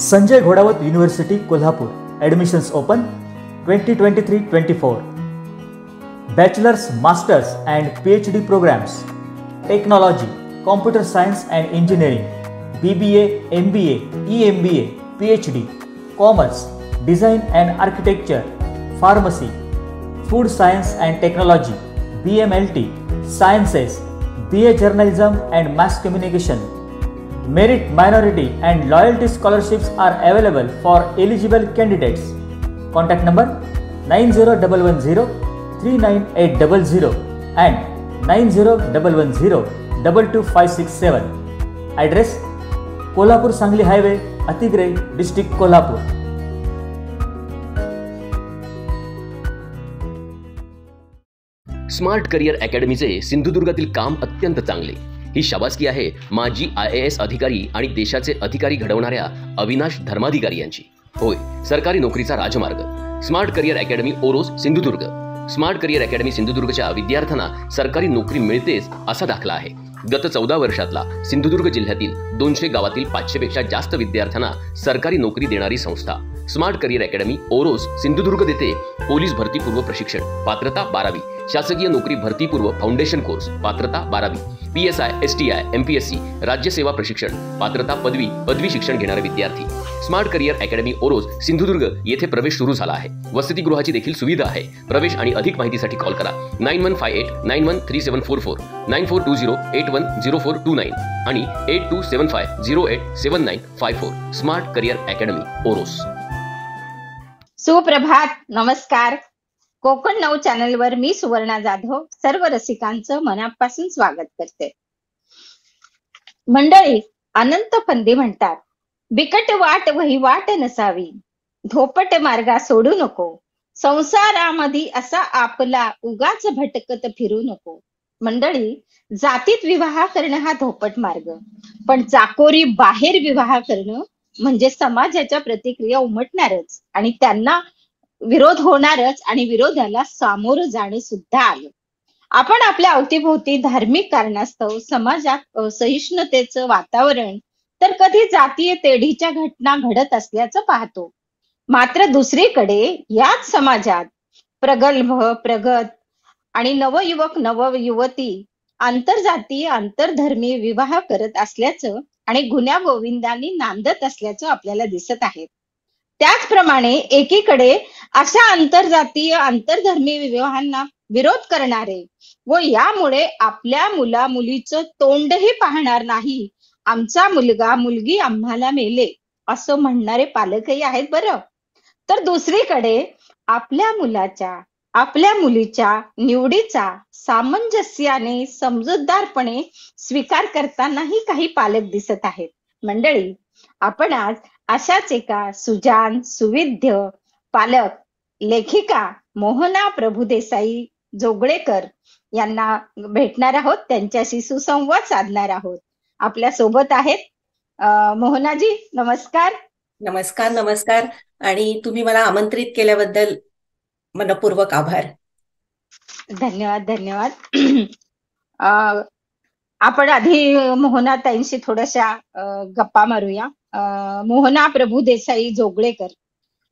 Sanjay Ghodawat University Kolhapur. Admissions open twenty twenty three twenty four bachelors masters and P H D programmes technology computer science and engineering B B A M B A E M B A P H D commerce design and architecture pharmacy food science and technology B M L T sciences B A journalism and mass communication Merit, minority, and loyalty scholarships are available for eligible candidates. Contact number 90110 39800 and 90110 22567. Address Kolhapur Sangli highway Atigre district Kolhapur smart career अकॅडमीचे सिंधुदुर्गातील काम अत्यंत चांगले ही शाबासकी आहे माजी I A S अधिकारी आणि देशाचे अधिकारी घडवणाऱ्या अविनाश धर्माधिकारी यांची. होय सरकारी नोकरीचा राजमार्ग. Smart career academy Oros Sindhudurg. Smart career academy सिंधुदुर्गच्या विद्यार्थ्यांना सरकारी नोकरी मिळतेच असा दाखला आहे. गत चौदा वर्षातला सिंधुदुर्ग जिल्ह्यातील दोनशे गावातील पाचशे पेक्षा जास्त विद्यार्थ्यांना सरकारी नोकरी देणारी संस्था. Smart career academy Oros Sindhudurg देते पोलीस भरतीपूर्व प्रशिक्षण पात्रता बारावी. शासकीय नोकरी भरतीपूर्व फाउंडेशन कोर्स पात्रता बारावी. P S I S T I M P S C राज्य सेवा प्रशिक्षण पात्रता पदवी पदवी शिक्षण घेणारे विद्यार्थी. Smart career academy Oros Sindhudurg येथे प्रवेश सुरू झाला आहे. वसतिगृहाची देखील सुविधा आहे. प्रवेश आणि अधिक माहितीसाठी कॉल करा. Nine one five eight nine one three seven four four nine four two zero eight one zero four two nine आणि eight two seven five zero eight seven nine five four smart career academy Oros. सुप्रभात नमस्कार. कोकण नऊ चॅनलवर मी सुवर्णा जाधव सर्व रसिकांचं मनापासून स्वागत करते. मंडळी अनंत फंदी म्हणतात बिकट वाट वही वाट नसावी. धोपट मार्गा सोडू नको. संसारामध्ये असा आपला उगाच भटकत फिरू नको. मंडळी जातीत विवाह करणं हा धोपट मार्ग. पण चाकोरी बाहेर विवाह करणं म्हणजे समाजाच्या प्रतिक्रिया उमटणारच आणि त्यांना विरोध होणारच आणि विरोधाला सामोरं जाणं सुद्धा आलं आपण आपल्या अवतीभोवती धार्मिक कारणास्तव समाजात सहिष्णुतेचं वातावरण तर कधी जातीय तेढीच्या घटना घडत असल्याचं पाहतो. मात्र दुसरीकडे याच समाजात प्रगल्भ प्रगत आणि नवयुवक नवयुवती आंतरजातीय आंतरधर्मी विवाह करत असल्याचं आणि गुन्ह्या गोविंदांनी नांदत असल्याचं आपल्याला दिसत आहे. त्याचप्रमाणे एकीकडे अशा आंतरजातीय आंतरधर्मी विवाहांना विरोध करणारे व यामुळे आपल्या मुला मुलीचं तोंडही पाहणार नाही आमचा मुलगा मुलगी आम्हाला मेले असं म्हणणारे पालकही आहेत बरं. तर दुसरीकडे आपल्या मुलाच्या आपल्या मुलीच्या निवडीचा सामंजस्याने समजूतदारपणे स्वीकार करतानाही काही पालक दिसत आहेत. मंडळी आपण आज अशाच एका सुजान सुविध्य पालक लेखिका मोहना प्रभुदेसाई जोगळेकर यांना भेटणार आहोत. त्यांच्याशी सुसंवाद साधणार आहोत. आपल्यासोबत आहेत मोहनाजी नमस्कार. नमस्कार नमस्कार. आणि तुम्ही मला आमंत्रित केल्याबद्दल मनपूर्वक आभार. धन्यवाद धन्यवाद. आपण आधी मोहना ताईंशी थोड्याशा गप्पा मारूया. मोहना प्रभू देसाई जोगळेकर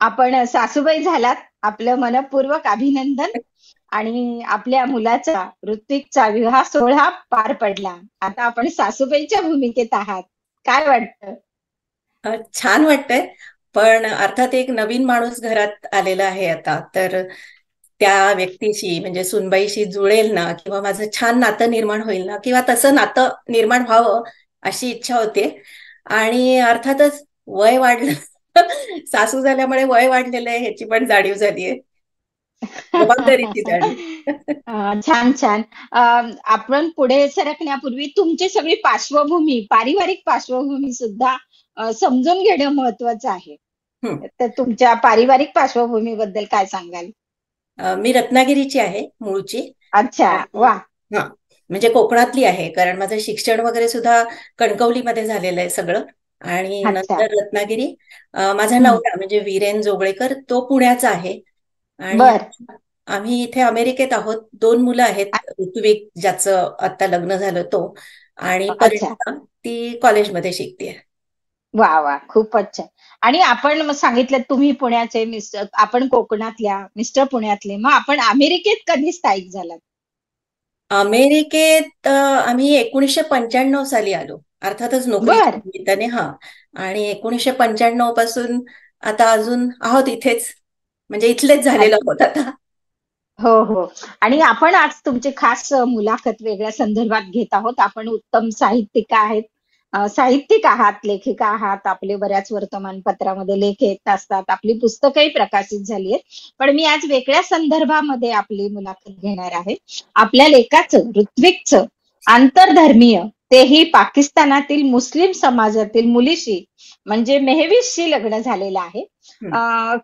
आपण सासूबाई झालात. आपलं मनपूर्वक अभिनंदन. आणि आपल्या मुलाचा ऋत्विकचा विवाह सोहळा पार पडला. आता आपण सासूबाईच्या भूमिकेत आहात. काय वाटतं? छान वाटतंय. पण अर्थात एक नवीन माणूस घरात आलेला आहे आता. तर त्या व्यक्तीशी म्हणजे सुनबाईशी जुळेल ना किंवा माझं छान नातं निर्माण होईल ना किंवा तसं नातं निर्माण व्हावं अशी इच्छा होते. आणि अर्थातच वय वाढलं. सासू झाल्यामुळे वय वाढलेलं आहे ह्याची पण जाणीव झालीये जबाबदारीची जाणीव. छान छान. आपण पुढे सरकण्यापूर्वी तुमची सगळी पार्श्वभूमी पारिवारिक पार्श्वभूमी सुद्धा समजून घेणं महत्वाचं आहे. तर तुमच्या पारिवारिक पार्श्वभूमीबद्दल काय सांगाल? मी रत्नागिरीची आहे मूळची. अच्छा वा. हा. म्हणजे कोकणातली आहे कारण माझं शिक्षण वगैरे सुद्धा कणकवलीमध्ये झालेलं आहे सगळं. आणि नंतर रत्नागिरी माझा नवरा म्हणजे वीरेन जोगळेकर तो पुण्याचा आहे. आणि आम्ही इथे अमेरिकेत आहोत. दोन मुलं आहेत ऋत्विक ज्याचं आता लग्न झालं तो. आणि परिणिता ती कॉलेजमध्ये शिकते वा वा. खूपच छान. आणि आपण मग सांगितलं तुम्ही पुण्याचे मिस्टर आपण कोकणातल्या मिस्टर पुण्यातले मग आपण अमेरिकेत कधी स्थायिक झालात? अमेरिकेत आम्ही एकोणीसशे पंच्याण्णव साली आलो. अर्थातच नोकरीच्या निमित्ताने हा. आणि एकोणीसशे पंच्याण्णवपासून आता अजून आहोत इथेच. म्हणजे इथलेच झालेलो आहोत आता. हो हो. आणि आपण आज तुमची खास मुलाखत वेगळ्या संदर्भात घेत आहोत. आपण उत्तम साहित्यिक आहेत. साहित्यिक आहात लेखिका आहात आपले बऱ्याच वर्तमानपत्रामध्ये लेख येत असतात आपली पुस्तकही प्रकाशित झाली आहेत. पण मी आज वेगळ्या संदर्भामध्ये आपली मुलाखत घेणार आहे. आपल्या लेखाचं ऋत्विकचं आंतरधर्मीय तेही पाकिस्तानातील मुस्लिम समाजातील मुलीशी म्हणजे मेहवीसशी लग्न झालेलं आहे.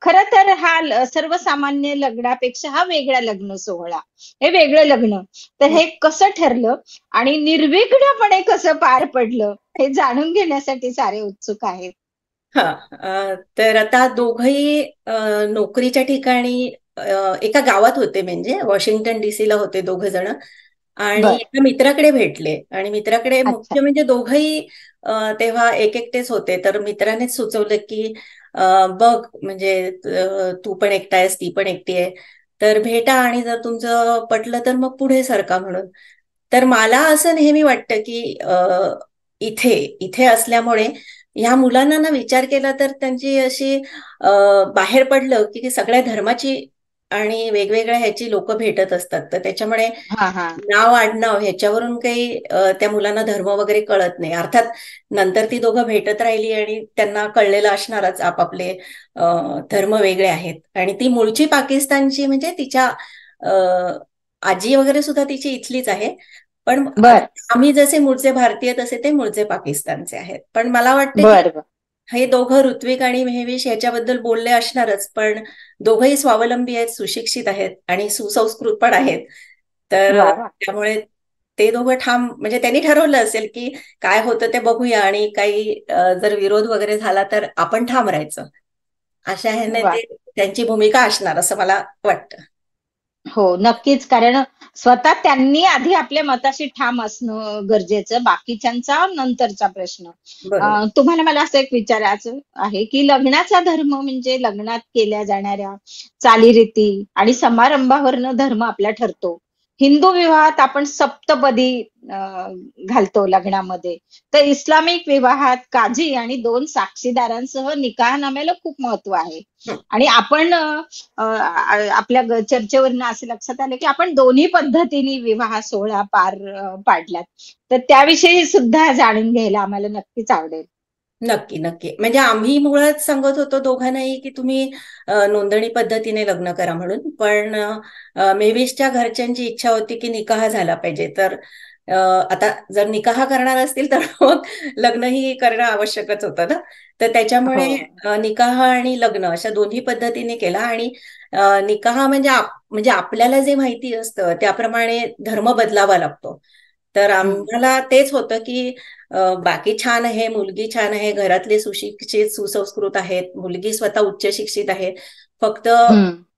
खरं तर हा सर्वसामान्य लग्नापेक्षा हा वेगळा लग्न सोहळा. हे वेगळं लग्न. तर हे कसं ठरलं आणि निर्विघ्नपणे कसं पार पडलं हे जाणून घेण्यासाठी सारे उत्सुक आहेत. हा तर आता दोघही नोकरीच्या ठिकाणी एका गावात होते म्हणजे वॉशिंग्टन डीसीला होते दोघ जण. आणि एका मित्राकडे भेटले. आणि मित्राकडे मुख्य म्हणजे दोघही तेव्हा एक एकटेच होते. तर मित्रानेच सुचवलं की बघ म्हणजे तू पण एकटा आहेस ती पण एकटी आहे. तर भेटा आणि जर तुमचं पटलं तर मग पुढे सरका म्हणून. तर मला असं नेहमी वाटतं की इथे इथे असल्यामुळे ह्या मुलांना ना विचार केला तर त्यांची अशी बाहेर पडलं की सगळ्या धर्माची आणि वेगवेगळ्या ह्याची लोक भेटत असतात. तर त्याच्यामुळे नाव आडनाव ह्याच्यावरून काही त्या मुलांना धर्म वगैरे कळत नाही. अर्थात नंतर ती दोघं भेटत राहिली आणि त्यांना कळलेलं असणारच आपापले धर्म वेगळे आहेत. आणि ती मूळची पाकिस्तानची म्हणजे तिच्या आजी वगैरे सुद्धा तिची इथलीच आहे. पण आम्ही जसे मूळचे भारतीय तसे ते मूळचे पाकिस्तानचे आहेत. पण मला वाटतं हे दोघं ऋत्विक आणि मेहविश याच्याबद्दल बोलले असणारच पण दोघंही स्वावलंबी आहेत सुशिक्षित आहेत आणि सुसंस्कृत पण आहेत. तर त्यामुळे ते दोघं ठाम म्हणजे त्यांनी ठरवलं असेल की काय होतं ते बघूया आणि काही जर विरोध वगैरे झाला तर आपण ठाम राहायचं. अशा ह्याने त्यांची भूमिका असणार असं मला वाटतं. हो नक्कीच. कारण स्वतः त्यांनी आधी आपल्या मताशी ठाम असणं गरजेचं बाकीच्यांचा नंतरचा प्रश्न. तुम्हाला मला असं एक विचारायचं आहे की लग्नाचा धर्म म्हणजे लग्नात केल्या जाणाऱ्या चालीरीती आणि समारंभावरनं धर्म आपला ठरतो. हिंदू विवाहात आपण सप्तपदी घालतो लग्नामध्ये. तर इस्लामिक विवाहात काझी आणि दोन साक्षीदारांसह निकाहनाम्याला खूप महत्त्व आहे. आणि आपण आपल्या चर्चेवरनं असं लक्षात आलं की आपण दोन्ही पद्धतीने विवाह सोहळा पार पाडलात. तर त्याविषयी सुद्धा जाणून घ्यायला आम्हाला नक्कीच आवडेल. नक्की नक्की. म्हणजे आम्ही मुळात सांगत होतो दोघांनाही की तुम्ही नोंदणी पद्धतीने लग्न करा म्हणून. पण अ, मेविशच्या घरच्यांची इच्छा होती की निकाह झाला पाहिजे. तर आता जर निकाह करणार असतील तर मग लग्नही करणं आवश्यकच होतं ना? तर त्याच्यामुळे हो. निकाह आणि लग्न अशा दोन्ही पद्धतीने केला. आणि निकाह म्हणजे आप- म्हणजे आपल्याला जे माहिती असतं त्याप्रमाणे धर्म बदलावा लागतो. तर. आम्हाला तेच होतं की बाकी छान आहे मुलगी छान आहे घरातले सुशिक्षित सुसंस्कृत आहेत मुलगी स्वतः उच्च शिक्षित आहे फक्त.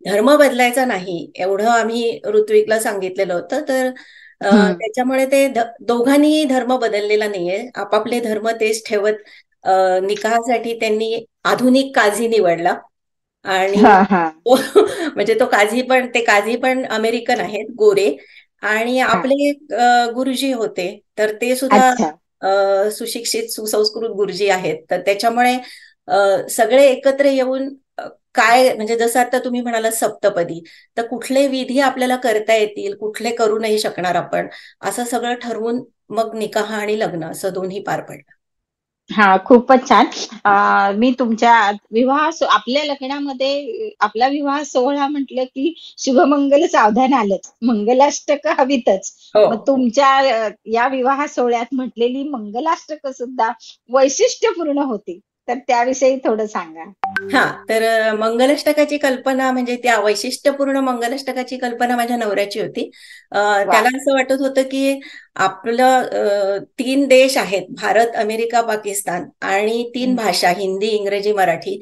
धर्म बदलायचा नाही एवढं आम्ही ऋत्विकला सांगितलेलं होतं तर. त्याच्यामुळे ते दोघांनीही धर्म बदललेला नाहीये आपापले धर्म तेच ठेवत निकाहासाठी त्यांनी आधुनिक काझी निवडला आणि म्हणजे तो काझी पण ते काझी पण अमेरिकन आहेत गोरे आणि. आपले गुरुजी होते तर ते सुद्धा सुशिक्षित सुसंस्कृत गुरुजी आहेत. तर त्याच्यामुळे सगळे एकत्र येऊन काय म्हणजे जसं आता तुम्ही म्हणाला सप्तपदी तर कुठले विधी आपल्याला करता येतील कुठले करू नाही शकणार आपण असं सगळं ठरवून मग निकाह आणि लग्न असं दोन्ही पार पडलं. हा खूपच छान. अं, मी तुमच्या विवाह सो- आपल्या लग्नामध्ये आपला विवाह सोहळा म्हटलं की शुभमंगल सावधान आलंच. मंगलाष्टक हवीतच. हो. मग तुमच्या अं, या विवाह सोहळ्यात म्हटलेली मंगलाष्टक सुद्धा वैशिष्ट्यपूर्ण होती. तर त्याविषयी थोडं सांगा. हा तर मंगलाष्टकाची कल्पना म्हणजे त्या वैशिष्ट्यपूर्ण मंगलाष्टकाची कल्पना माझ्या नवऱ्याची होती. त्याला असं वाटत होतं की आपलं तीन देश आहेत भारत अमेरिका पाकिस्तान आणि तीन. भाषा हिंदी इंग्रजी मराठी.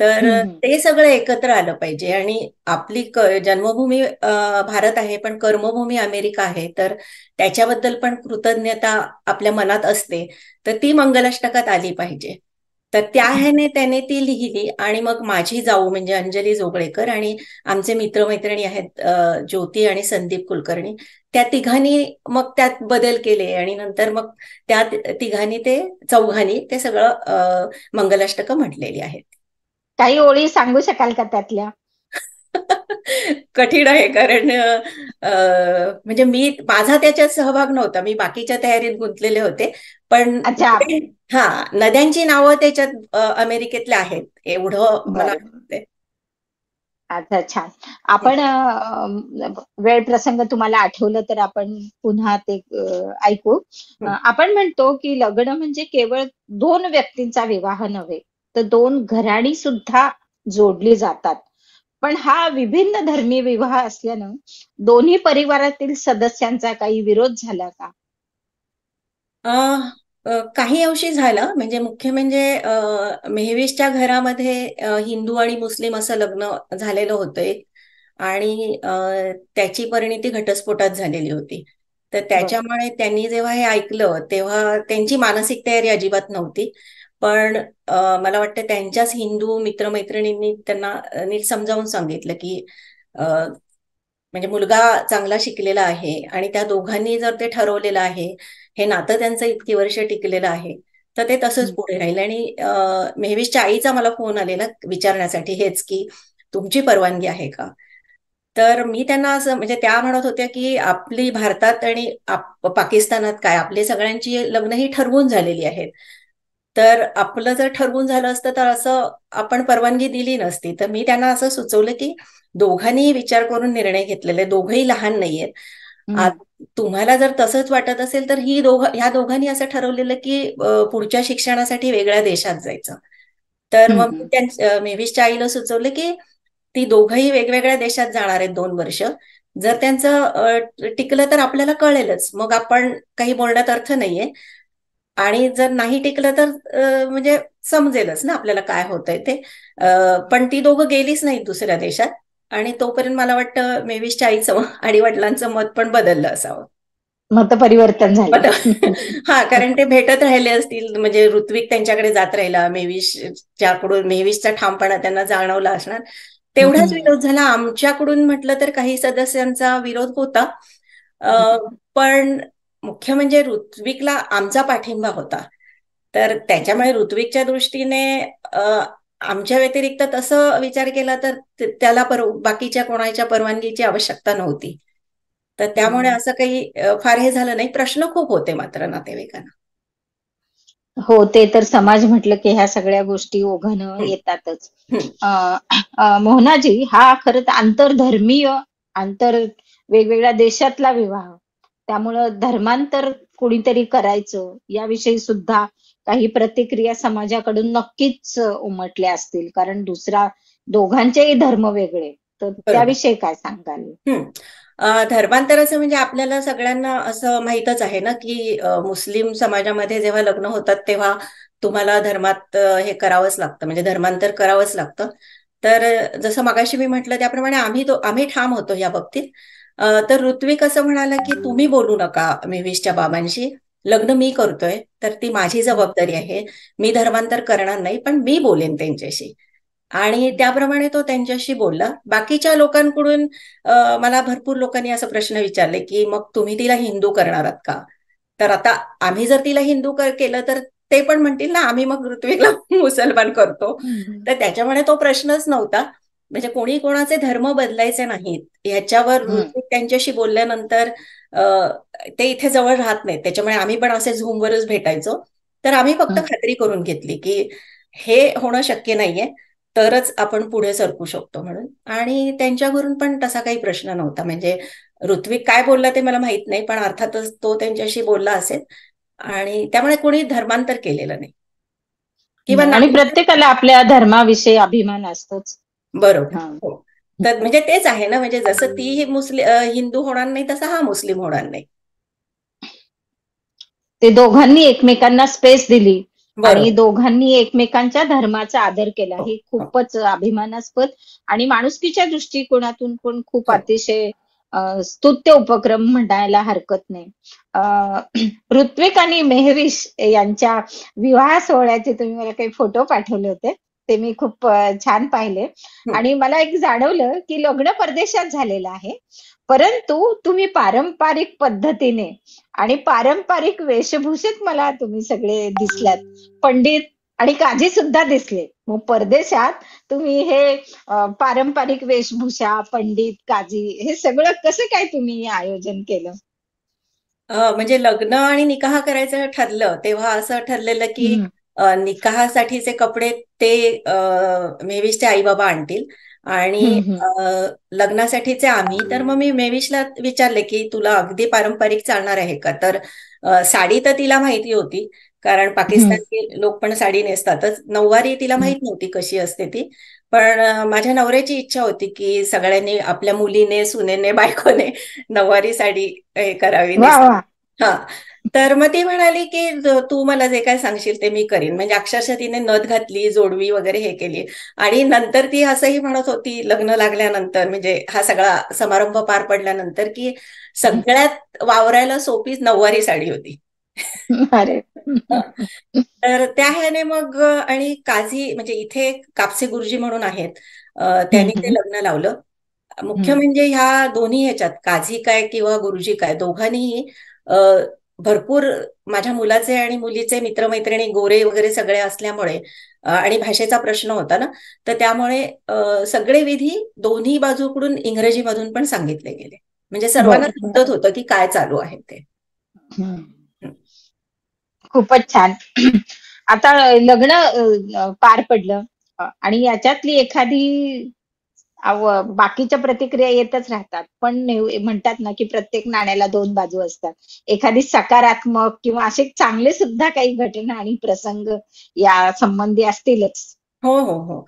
तर. ते सगळं एकत्र आलं पाहिजे आणि आपली जन्मभूमी भारत आहे पण कर्मभूमी अमेरिका आहे तर त्याच्याबद्दल पण कृतज्ञता आपल्या मनात असते. तर ती मंगलाष्टकात आली पाहिजे. तर त्या ह्याने त्याने ती लिहिली आणि मग माझी जाऊ म्हणजे अंजली जोगळेकर आणि आमचे मित्रमैत्रिणी आहेत ज्योती आणि संदीप कुलकर्णी त्या तिघांनी मग त्यात बदल केले आणि नंतर मग त्या तिघांनी ते चौघांनी ते सगळं मंगलाष्टकं म्हटलेली आहेत. काही ओळी सांगू शकाल का त्यातल्या? कठीण आहे कारण अ, म्हणजे मी माझा त्याच्यात सहभाग नव्हता. मी बाकीच्या तयारीत गुंतलेले होते. पण अच्छा. हा नद्यांची नावं त्याच्यात अमेरिकेतल्या आहेत. एवढं मला. अच्छा छान आपण वेळ प्रसंग तुम्हाला आठवलं तर आपण पुन्हा ते ऐकू. आपण म्हणतो की लग्न म्हणजे केवळ दोन व्यक्तींचा विवाह नव्हे तर दोन घराणी सुद्धा जोडली जातात. पण हा विभिन्न धर्मी विवाह असल्यानं दोन्ही परिवारातील सदस्यांचा काही विरोध झाला का? काही अंशी झालं. म्हणजे मुख्य म्हणजे मेहवीसच्या घरामध्ये हिंदू आणि मुस्लिम असं लग्न झालेलं होतं एक. आणि त्याची परिणिती घटस्फोटात झालेली होती. तर त्याच्यामुळे त्यांनी जेव्हा हे ऐकलं तेव्हा त्यांची मानसिक तयारी अजिबात नव्हती. पण मला वाटतं त्यांच्याच हिंदू मित्रमैत्रिणींनी त्यांना नीट समजावून सांगितलं की म्हणजे मुलगा चांगला शिकलेला आहे आणि त्या दोघांनी जर ते ठरवलेलं आहे हे नातं त्यांचं इतकी वर्ष टिकलेलं आहे तर ते तसंच. पुढे राहील. आणि मेहवीसच्या आईचा मला फोन आलेला विचारण्यासाठी हेच की तुमची परवानगी आहे का? तर मी त्यांना असं म्हणजे त्या म्हणत होत्या की आपली भारतात आणि आप- पाकिस्तानात काय आपली सगळ्यांची लग्न ही ठरवून झालेली आहेत. तर आपलं जर ठरवून झालं असतं तर असं आपण परवानगी दिली नसती. तर मी त्यांना असं सुचवलं की दोघांनीही विचार करून निर्णय घेतलेले दोघंही लहान नाहीयेत. तुम्हाला जर तसंच वाटत असेल तर ही दोघ ह्या दोघांनी असं ठरवलेलं की पुढच्या शिक्षणासाठी वेगळ्या देशात जायचं. तर मग. त्यां मेवीसच्या आईला सुचवलं की ती दोघंही वेगवेगळ्या देशात जाणार आहेत दोन वर्ष. जर त्यांचं टिकलं तर आपल्याला कळेलच. मग आपण काही बोलण्यात अर्थ नाहीये. आणि जर नाही टिकलं तर म्हणजे समजेलच ना आपल्याला काय होतंय ते. पण ती दोघं गेलीच नाहीत दुसऱ्या देशात आणि तोपर्यंत मला वाटतं मेवीसच्या आईचं आणि वडिलांचं मत पण बदललं असावं. मत परिवर्तन झालं. हा कारण ते भेटत राहिले असतील म्हणजे ऋत्विक त्यांच्याकडे जात राहिला मेविशच्याकडून मेविशचा ठामपणा त्यांना जाणवला असणार. तेवढाच. विरोध झाला. आमच्याकडून म्हटलं तर काही सदस्यांचा विरोध होता. पण मुख्य म्हणजे ऋत्विकला आमचा पाठिंबा होता. तर त्याच्यामुळे ऋत्विकच्या दृष्टीने आमच्या व्यतिरिक्त तसं विचार केला तर त्याला पर बाकीच्या कोणाच्या परवानगीची आवश्यकता नव्हती. तर त्यामुळे. असं काही फार हे झालं नाही. प्रश्न खूप होते मात्र नातेवाईकांना. हो ते तर समाज म्हटलं की ह्या सगळ्या गोष्टी ओघानं. येतातच. मोहनाजी हा खरं तर आंतरधर्मीय आंतर वेगवेगळ्या देशातला विवाह. त्यामुळं धर्मांतर कोणीतरी करायचं याविषयी सुद्धा काही प्रतिक्रिया समाजाकडून नक्कीच उमटल्या असतील. कारण दुसरा दोघांचेही धर्म वेगळे. तर त्याविषयी काय सांगाल? धर्मांतराचं म्हणजे आपल्याला सगळ्यांना असं माहीतच आहे ना की मुस्लिम समाजामध्ये जेव्हा लग्न होतात तेव्हा तुम्हाला धर्मात हे करावंच लागतं. म्हणजे धर्मांतर करावंच लागतं. तर जसं मगाशी मी म्हटलं त्याप्रमाणे आम्ही तो आम्ही ठाम होतो या बाबतीत. तर ऋत्विक असं म्हणाला की तुम्ही बोलू नका मेविशच्या बाबांशी. लग्न मी करतोय तर ती माझी जबाबदारी आहे. मी धर्मांतर करणार नाही पण मी बोलेन त्यांच्याशी. आणि त्याप्रमाणे तो त्यांच्याशी बोलला. बाकीच्या लोकांकडून मला भरपूर लोकांनी असा प्रश्न विचारले की मग तुम्ही तिला हिंदू करणार आहात का? तर आता आम्ही जर तिला हिंदू केलं तर ते पण म्हणतील ना आम्ही मग ऋत्विकला मुसलमान करतो. तर त्याच्यामुळे तो प्रश्नच नव्हता. म्हणजे कोणी कोणाचे धर्म बदलायचे नाहीत. ह्याच्यावर. ऋत्विक त्यांच्याशी बोलल्यानंतर ते इथे जवळ राहत नाहीत. त्याच्यामुळे आम्ही पण असे झूमवरच भेटायचो. तर आम्ही फक्त. खात्री करून घेतली की हे होणं शक्य नाहीये. तरच आपण पुढे सरकू शकतो म्हणून. आणि त्यांच्या घरून पण तसा काही प्रश्न नव्हता. म्हणजे ऋत्विक काय बोलला ते मला माहीत नाही पण अर्थातच तो त्यांच्याशी बोलला असेल. आणि त्यामुळे कोणी धर्मांतर केलेलं नाही. किंवा आणि प्रत्येकाला आपल्या धर्माविषयी अभिमान असतोच. बरोबर. हा. तर म्हणजे तेच आहे ना म्हणजे जसं ती मुस्लिम हिंदू होणार नाही तसा हा मुस्लिम होणार नाही. ते दोघांनी एकमेकांना स्पेस दिली आणि दोघांनी एकमेकांच्या धर्माचा आदर केला. हो, हे हो. खूपच अभिमानास्पद आणि माणुसकीच्या दृष्टिकोनातून पण खूप. अतिशय स्तुत्य उपक्रम म्हणायला हरकत नाही. ऋत्विक आणि मेहविश यांच्या विवाह सोहळ्याचे तुम्ही मला काही फोटो पाठवले होते? ते मी खूप छान पाहिले. आणि मला एक जाणवलं की लग्न परदेशात झालेलं आहे. परंतु तुम्ही पारंपरिक पद्धतीने आणि पारंपरिक वेशभूषेत मला तुम्ही सगळे दिसलात पंडित आणि काजी सुद्धा दिसले. मग परदेशात तुम्ही हे पारंपरिक वेशभूषा पंडित काजी हे सगळं कसं काय तुम्ही आयोजन केलं? म्हणजे लग्न आणि निकाह करायचं ठरलं तेव्हा असं ठरलेलं की निकाहासाठीचे कपडे ते मेविशचे आई बाबा आणतील. आणि लग्नासाठीचे आम्ही तर मग मी मेविशला विचारले की तुला अगदी पारंपरिक चालणार आहे का? तर साडी तर तिला माहिती होती कारण पाकिस्तानी लोक पण साडी नेसतातच. नऊवारी तिला माहीत नव्हती कशी असते ती. पण माझ्या नवऱ्याची इच्छा होती की सगळ्यांनी आपल्या मुलीने सुनेने बायकोने नऊवारी साडी हे करावी हा. तर मग ती म्हणाली की तू मला जे काय सांगशील ते मी करीन. म्हणजे अक्षरशः तिने नथ घातली जोडवी वगैरे हे केली. आणि नंतर ती असंही म्हणत होती लग्न लागल्यानंतर म्हणजे हा सगळा समारंभ पार पडल्यानंतर की सगळ्यात वावरायला सोपी नऊवारी साडी होती. अरे. तर त्या ह्याने मग आणि काझी म्हणजे इथे कापसे गुरुजी म्हणून आहेत त्यांनी ते. लग्न लावलं. मुख्य. म्हणजे ह्या दोन्ही ह्याच्यात काझी काय किंवा गुरुजी काय दोघांनीही भरपूर माझ्या मुलाचे आणि मुलीचे मित्रमैत्रिणी गोरे वगैरे सगळे असल्यामुळे आणि भाषेचा प्रश्न होता ना तर त्यामुळे सगळे विधी दोन्ही बाजूकडून इंग्रजीमधून पण सांगितले गेले. म्हणजे सर्वांना. समजत होतं की काय चालू आहे ते. खूपच छान. आता लग्न पार पडलं. आणि याच्यातली एखादी बाकीच्या प्रतिक्रिया येतच राहतात. पण म्हणतात ना की प्रत्येक नाण्याला दोन बाजू असतात. एखादी सकारात्मक किंवा असे चांगले सुद्धा काही घटना आणि प्रसंग या संबंधी असतीलच. हो हो हो.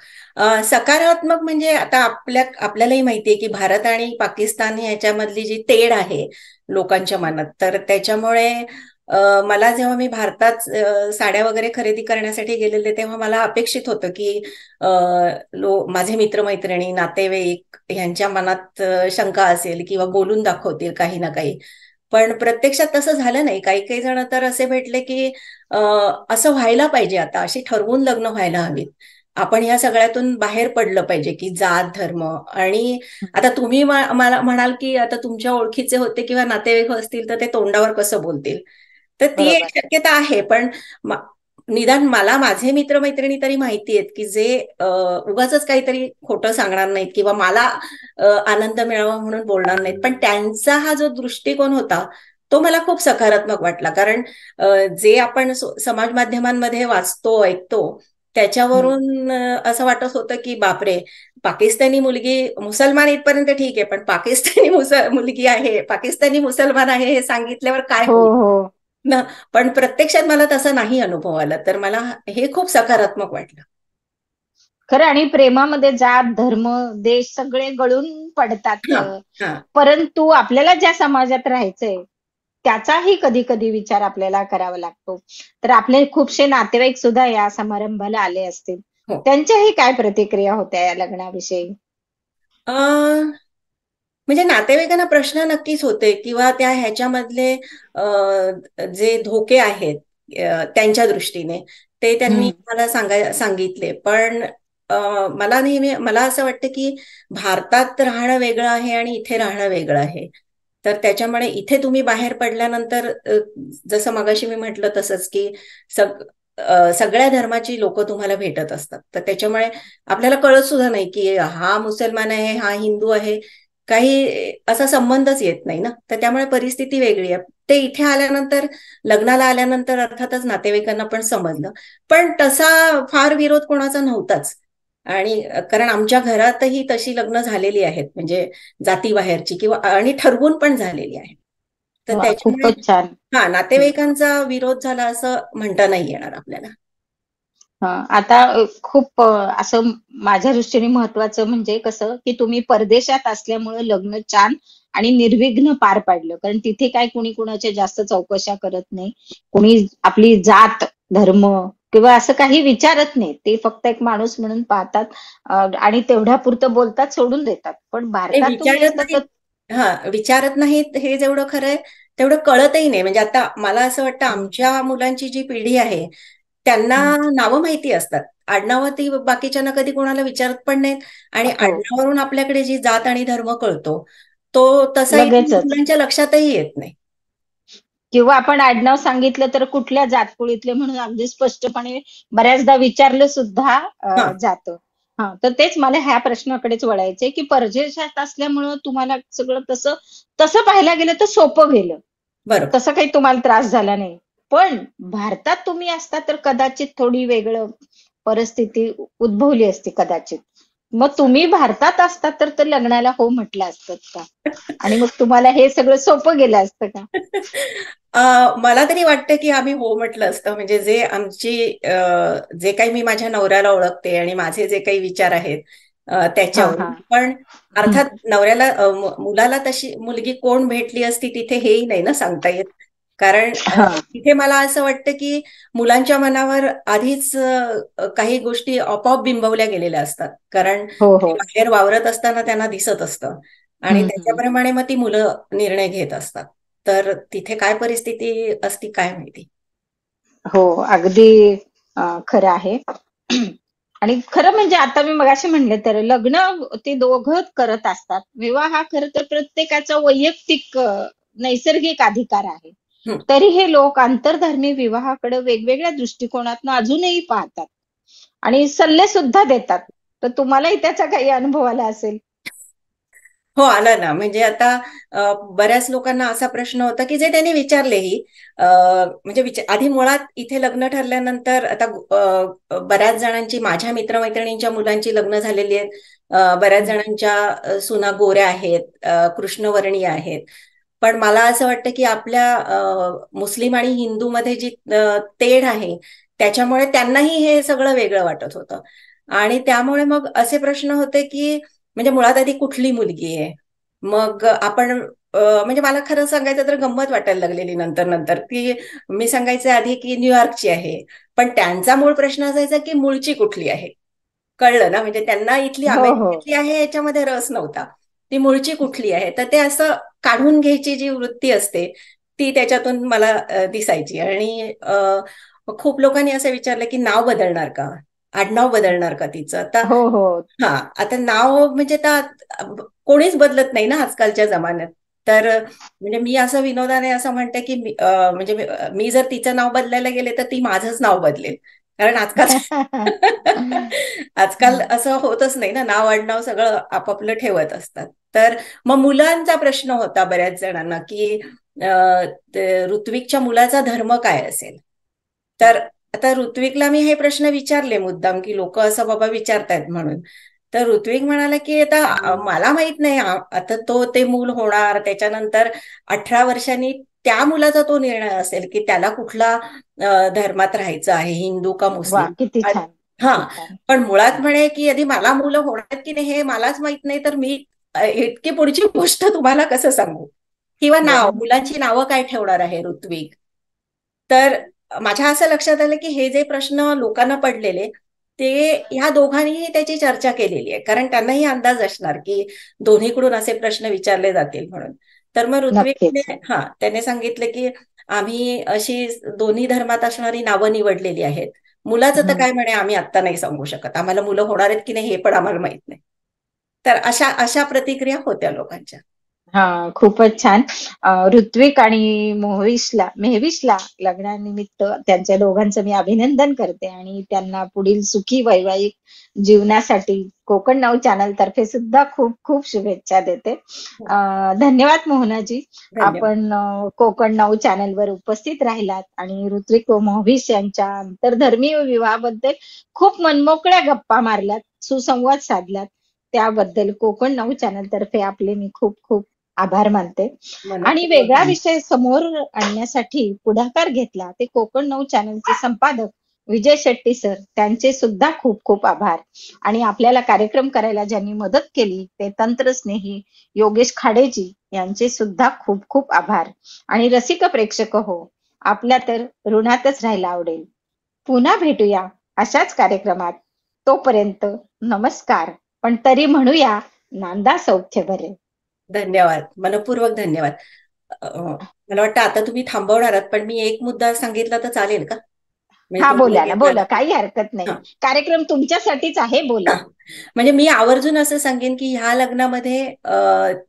सकारात्मक म्हणजे आता आपल्या आपल्यालाही माहितीये की भारत आणि पाकिस्तान याच्यामधली जी तेढ आहे लोकांच्या मनात तर त्याच्यामुळे मला जेव्हा मी भारतात साड्या वगैरे खरेदी करण्यासाठी गेलेले तेव्हा मला अपेक्षित होतं की लो माझे मित्रमैत्रिणी नातेवाईक ह्यांच्या मनात शंका असेल किंवा बोलून दाखवतील काही ना काही. पण प्रत्यक्षात तसं झालं नाही. काही काही जण तर असे भेटले की असं व्हायला पाहिजे आता अशी ठरवून लग्न व्हायला हवीत. आपण या सगळ्यातून बाहेर पडलं पाहिजे की जात धर्म. आणि आता तुम्ही मला म्हणाल की आता तुमच्या ओळखीचे होते किंवा नातेवाईक असतील तर ते तोंडावर कसं बोलतील? तर ती एक. शक्यता आहे पण निदान मला माझे मित्रमैत्रिणी तरी माहिती आहेत की जे उगाच काहीतरी खोटं सांगणार नाहीत किंवा मला आनंद मिळावा म्हणून बोलणार नाहीत. पण त्यांचा हा जो दृष्टिकोन होता तो मला खूप सकारात्मक वाटला. कारण जे आपण समाज माध्यमांमध्ये वाचतो ऐकतो त्याच्यावरून असं वाटत होतं की बापरे पाकिस्तानी मुलगी मुसलमान इथपर्यंत ठीक आहे पण पाकिस्तानी मुस मुलगी आहे पाकिस्तानी मुसलमान आहे हे सांगितल्यावर काय हो हो. ना. पण प्रत्यक्षात मला तसं नाही अनुभव आला. तर मला हे खूप सकारात्मक वाटलं. खरं आणि प्रेमामध्ये जात धर्म देश सगळे गळून पडतात. परंतु आपल्याला ज्या समाजात राहायचंय त्याचाही कधी कधी विचार आपल्याला करावा लागतो. तर आपले खूपसे नातेवाईक सुद्धा या समारंभाला आले असतील. हो. त्यांच्याही काय प्रतिक्रिया होत्या या लग्नाविषयी? अं, म्हणजे नातेवाईकांना प्रश्न नक्कीच होते किंवा त्या ह्याच्यामधले जे धोके आहेत त्यांच्या दृष्टीने ते त्यांनी. मला सांगाय सांगितले. पण मला नेहमी मला असं वाटतं की भारतात राहणं वेगळं आहे आणि इथे राहणं वेगळं आहे. तर त्याच्यामुळे इथे तुम्ही बाहेर पडल्यानंतर जसं मगाशी मी म्हटलं तसंच की सग सगळ्या धर्माची लोक तुम्हाला भेटत असतात. तर त्याच्यामुळे आपल्याला कळत सुद्धा नाही की हा मुसलमान आहे हा हिंदू आहे काही असा संबंधच येत नाही ना. तर त्यामुळे परिस्थिती वेगळी आहे. ते इथे आल्यानंतर लग्नाला आल्यानंतर अर्थातच नातेवाईकांना पण समजलं. पण तसा फार विरोध कोणाचा नव्हताच. आणि कारण आमच्या घरातही तशी लग्न झालेली आहेत. म्हणजे जातीबाहेरची किंवा आणि ठरवून पण झालेली आहे तर त्याच्यामुळे हा नातेवाईकांचा विरोध झाला असं म्हणता नाही येणार आपल्याला. आता खूप असं माझ्या दृष्टीने महत्वाचं म्हणजे कसं की तुम्ही परदेशात असल्यामुळे लग्न छान आणि निर्विघ्न पार पाडलं. कारण तिथे काय कुणी कुणाच्या जास्त चौकशा करत नाही. कुणी आपली जात धर्म किंवा असं काही विचारत नाही. ते फक्त एक माणूस म्हणून पाहतात आणि तेवढ्या पुरतं बोलतात सोडून देतात. पण भारतात हा विचारत नाहीत हे जेवढं खरं आहे तेवढं कळतही नाही. म्हणजे आता मला असं वाटतं आमच्या मुलांची जी पिढी आहे त्यांना नावं माहिती असतात. आडनावं ती बाकीच्यांना कधी कोणाला विचारत पण नाहीत. आणि. आडनावावरून आपल्याकडे जी जात आणि धर्म कळतो तो तसा. मुलांच्या लक्षातही येत नाही. किंवा आपण आडनाव सांगितलं तर कुठल्या जातकुळीतले म्हणून अगदी स्पष्टपणे बऱ्याचदा विचारलं सुद्धा. जातं. हा तर तेच मला ह्या प्रश्नाकडेच वळायचंय की परदेशात असल्यामुळं तुम्हाला सगळं तसं तसं पाहायला गेलं तर सोपं गेलं. बरोबर. तसं काही तुम्हाला त्रास झाला नाही. पण भारतात तुम्ही असता तर कदाचित थोडी वेगळं परिस्थिती उद्भवली असती कदाचित. मग तुम्ही भारतात असता तर तर लग्नाला हो म्हटलं असतं का? आणि मग तुम्हाला हे सगळं सोपं गेलं असतं का? मला तरी वाटतं की आम्ही हो म्हटलं असतं. म्हणजे जे आमची जे काही मी माझ्या नवऱ्याला ओळखते आणि माझे जे काही विचार आहेत त्याच्यावर. पण अर्थात नवऱ्याला मुलाला तशी मुलगी कोण भेटली असती तिथे हेही नाही ना सांगता येत. कारण. तिथे मला असं वाटतं की मुलांच्या मनावर आधीच काही गोष्टी आपोआप बिंबवल्या गेलेल्या असतात. कारण हो हो. बाहेर वावरत असताना त्यांना दिसत असतं. आणि. त्याच्याप्रमाणे मग ती मुलं निर्णय घेत असतात. तर तिथे काय परिस्थिती असती काय माहिती? हो अगदी खरं आहे. आणि खरं म्हणजे आता मी मगाशी म्हणले तर लग्न ते दोघं करत असतात. विवाह हा खरं तर प्रत्येकाचा वैयक्तिक नैसर्गिक अधिकार आहे. तरी हे लोक आंतरधर्मी विवाहाकडे वेगवेगळ्या दृष्टिकोनातून अजूनही पाहतात. आणि सल्ले सुद्धा देतात. तर तुम्हालाही त्याचा काही अनुभव आला असेल? हो आला ना. म्हणजे आता बऱ्याच लोकांना असा प्रश्न होता की जे त्यांनी विचारलेही म्हणजे विचार आधी मुळात इथे लग्न ठरल्यानंतर आता बऱ्याच जणांची माझ्या मित्रमैत्रिणींच्या मुलांची लग्न झालेली आहेत. बऱ्याच जणांच्या सुना गोऱ्या आहेत. कृष्णवर्णीय आहेत. पण मला असं वाटतं की आपल्या मुस्लिम आणि हिंदूमध्ये जी तेढ आहे त्याच्यामुळे त्यांनाही हे सगळं वेगळं वाटत होतं. आणि त्यामुळे मग असे प्रश्न होते की म्हणजे मुळात आधी कुठली मुलगी आहे? मग आपण म्हणजे मला खरं सांगायचं तर गंमत वाटायला लागलेली नंतर नंतर. की मी सांगायचे आधी की न्यूयॉर्कची आहे. पण त्यांचा मूळ प्रश्न असायचा की मूळची कुठली आहे? कळलं ना? म्हणजे त्यांना इथली हो, हो. अमेरिकेतली आहे याच्यामध्ये रस नव्हता. ती मूळची कुठली आहे? तर ते असं काढून घ्यायची जी वृत्ती असते ती त्याच्यातून मला दिसायची. आणि खूप लोकांनी असं विचारलं की नाव बदलणार का? आडनाव बदलणार का तिचं? आता हो हो. हा आता नाव म्हणजे आता कोणीच बदलत नाही ना आजकालच्या जमान्यात. तर म्हणजे मी असं विनोदाने असं म्हणते की म्हणजे मी- मी जर तिचं नाव बदलायला गेले तर ती माझंच नाव बदलेल. कारण आजकाल आजकाल असं होतच नाही ना नाव आडनाव सगळं आपापलं ठेवत असतात. तर मग मुलांचा प्रश्न होता बऱ्याच जणांना की ऋत्विकच्या मुलाचा धर्म काय असेल? तर आता ऋत्विकला मी हे प्रश्न विचारले मुद्दाम की लोक असं बाबा विचारतायत म्हणून. तर ऋत्विक म्हणाला की आता मला माहीत नाही आता तो ते मूल होणार त्याच्यानंतर अठरा वर्षांनी त्या मुलाचा तो निर्णय असेल की त्याला कुठला धर्मात राहायचं आहे हिंदू का मुस्लिम? हा. पण मुळात म्हणे की आधी मला मुलं होणार की नाही हे मलाच माहीत नाही तर मी इतकी पुढची गोष्ट तुम्हाला कसं सांगू? किंवा नाव. मुलांची नावं काय ठेवणार आहे ऋत्विक? तर माझ्या असं लक्षात आलं की हे जे प्रश्न लोकांना पडलेले ते ह्या दोघांनीही त्याची चर्चा केलेली आहे. कारण त्यांनाही अंदाज असणार की दोन्हीकडून असे प्रश्न विचारले जातील म्हणून. तर मग ऋत्विकने. हा त्याने सांगितलं की आम्ही अशी दोन्ही धर्मात असणारी नावं निवडलेली आहेत. मुलाचं तर. काय म्हणे आम्ही आत्ता नाही सांगू शकत. आम्हाला मुलं होणार आहेत की नाही हे पण आम्हाला माहीत नाही. तर अशा अशा प्रतिक्रिया होत्या लोकांच्या. हा खूपच छान. ऋत्विक आणि मोहविशला मेहविशला लग्नानिमित्त त्यांच्या दोघांचं मी अभिनंदन करते आणि त्यांना पुढील सुखी वैवाहिक जीवनासाठी कोकण नऊ चॅनल तर्फे सुद्धा खूप खूप शुभेच्छा देते. अं, धन्यवाद मोहनाजी. आपण कोकण नऊ चॅनलवर उपस्थित राहिलात आणि ऋत्विक व मोहविश यांच्या आंतरधर्मी विवाहाबद्दल खूप मनमोकळ्या गप्पा मारल्यात सुसंवाद साधलात. त्याबद्दल कोकण नऊ चॅनल तर्फे आपले मी खूप खूप आभार मानते. आणि वेगळा विषय समोर आणण्यासाठी पुढाकार घेतला ते कोकण नऊ चॅनलचे संपादक विजय शेट्टी सर त्यांचे सुद्धा खूप खूप आभार. आणि आपल्याला कार्यक्रम करायला ज्यांनी मदत केली ते तंत्रस्नेही योगेश खाडेजी यांचे सुद्धा खूप खूप आभार. आणि रसिक प्रेक्षक हो आपल्या तर ऋणातच राहायला आवडेल. पुन्हा भेटूया अशाच कार्यक्रमात. तोपर्यंत नमस्कार. पण तरी म्हणूया नांदा सौख्य बरे. धन्यवाद. मनपूर्वक धन्यवाद. मला वाटतं आता तुम्ही थांबवणार आहात पण मी एक मुद्दा सांगितला तर चालेल का? म्हणजे हा बोला ना बोला काही हरकत नाही. कार्यक्रम तुमच्यासाठीच आहे बोला. म्हणजे मी आवर्जून असं सांगेन की ह्या लग्नामध्ये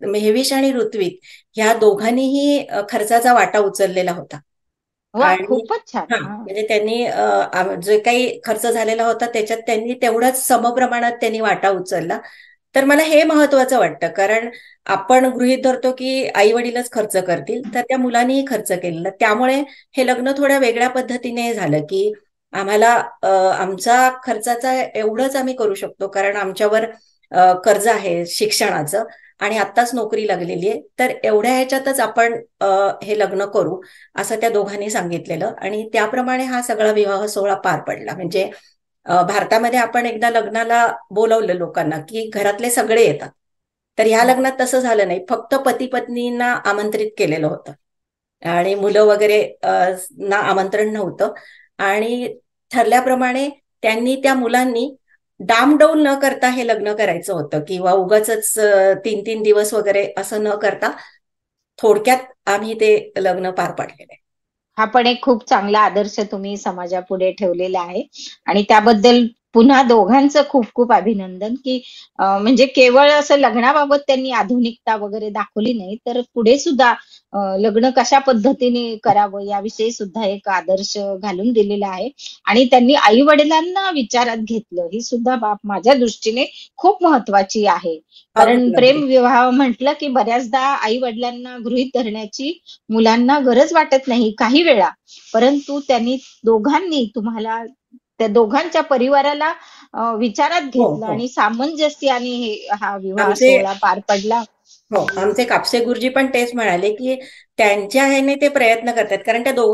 मेहविश आणि ऋत्विक ह्या दोघांनीही खर्चाचा वाटा उचललेला होता. खूपच छान. म्हणजे त्यांनी जे काही खर्च झालेला होता त्याच्यात त्यांनी तेवढाच समप्रमाणात त्यांनी वाटा उचलला. तर मला हे महत्वाचं वाटतं कारण आपण गृहित धरतो की आई वडीलच खर्च करतील तर त्या मुलांनीही खर्च केलेला. त्यामुळे हे लग्न थोड्या वेगळ्या पद्धतीने झालं की आम्हाला आमचा खर्चाचा एवढंच आम्ही करू शकतो कारण आमच्यावर कर्ज आहे शिक्षणाचं. आणि आत्ताच नोकरी लागलेली आहे तर एवढ्या ह्याच्यातच आपण हे लग्न करू असं त्या दोघांनी सांगितलेलं. आणि त्याप्रमाणे हा सगळा विवाह सोहळा पार पडला. म्हणजे भारतामध्ये आपण एकदा लग्नाला बोलवलं लोकांना की घरातले सगळे येतात. तर ह्या लग्नात तसं झालं नाही. फक्त पती पत्नींना आमंत्रित केलेलं होतं. आणि मुलं वगैरे ना आमंत्रण नव्हतं. आणि ठरल्याप्रमाणे त्यांनी त्या मुलांनी डामडौल न करता हे लग्न करायचं होतं किंवा उगाच तीन तीन दिवस वगैरे असं न करता थोडक्यात आम्ही ते लग्न पार पाडलेलं आहे. हा पण एक खूप चांगला आदर्श तुम्ही समाजापुढे ठेवलेला आहे. आणि त्याबद्दल पुन्हा दोघांचं खूप खूप अभिनंदन की म्हणजे केवळ असं लग्नाबाबत त्यांनी आधुनिकता वगैरे दाखवली नाही तर पुढे सुद्धा लग्न कशा पद्धतीने करावं याविषयी सुद्धा एक आदर्श घालून दिलेला आहे. आणि त्यांनी आई वडिलांना विचारात घेतलं ही सुद्धा बाब माझ्या दृष्टीने खूप महत्वाची आहे. कारण प्रेम विवाह म्हटलं की बऱ्याचदा आई वडिलांना गृहित धरण्याची मुलांना गरज वाटत नाही काही वेळा. परंतु त्यांनी दोघांनी तुम्हाला त्या दोघांच्या परिवाराला विचारात हो, घेतलं हो. आणि सामंजस्याने हा विवाह सोहळा पार पडला. हो आमचे कापसे गुरुजी पण तेच म्हणाले की त्यांच्या ह्याने ते प्रयत्न करतात. कारण त्या दो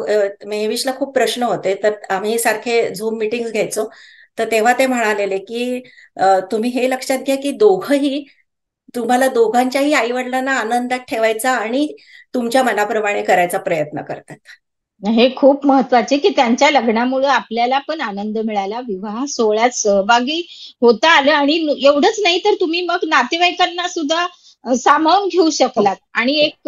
मेहविशला खूप प्रश्न होते. तर आम्ही सारखे झूम मिटिंग घ्यायचो. तर तेव्हा ते म्हणालेले की तुम्ही हे लक्षात घ्या की दोघही तुम्हाला दोघांच्याही आई वडिलांना आनंदात ठेवायचा आणि तुमच्या मनाप्रमाणे करायचा प्रयत्न करतात. हे खूप महत्त्वाचे की त्यांच्या लग्नामुळे आपल्याला पण आनंद मिळाला. विवाह सोहळ्यात सहभागी होता आलं आणि एवढंच नाही तर तुम्ही मग नातेवाईकांना सुद्धा सामावून घेऊ शकलात. आणि एक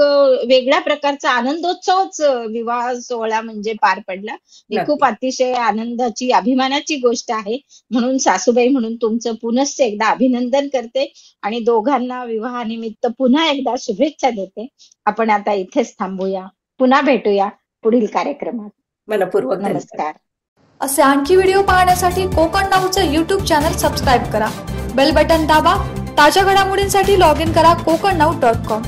वेगळ्या प्रकारचा आनंदोत्सवच विवाह सोहळा म्हणजे पार पडला. ही खूप अतिशय आनंदाची अभिमानाची गोष्ट आहे. म्हणून सासूबाई म्हणून तुमचं पुनश्च एकदा अभिनंदन करते आणि दोघांना विवाहानिमित्त पुन्हा एकदा शुभेच्छा देते. आपण आता इथेच थांबूया. पुन्हा भेटूया. पुढील कार्यक्रमात. मनपूर्वक नमस्कार. असे आणखी व्हिडिओ पाहण्यासाठी कोकण नाऊचं युट्यूब चॅनल सबस्क्राईब करा. बेल बटन दाबा. ताज्या घडामोडींसाठी लॉग इन करा कोकण नाऊ डॉट कॉम